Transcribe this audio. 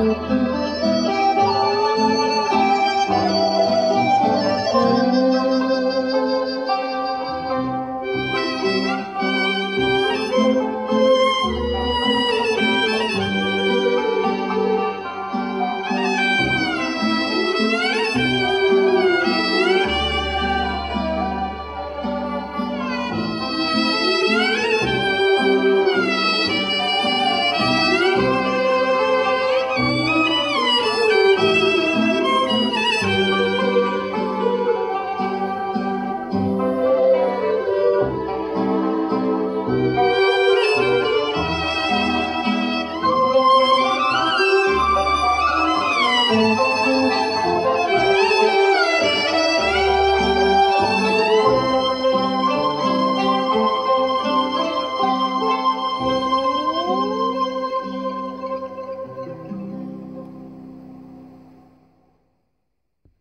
Música